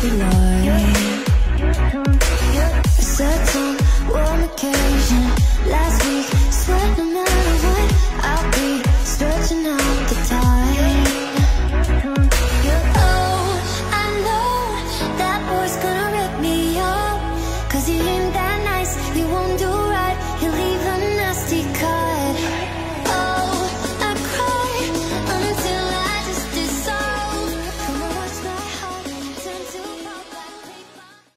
Happy love.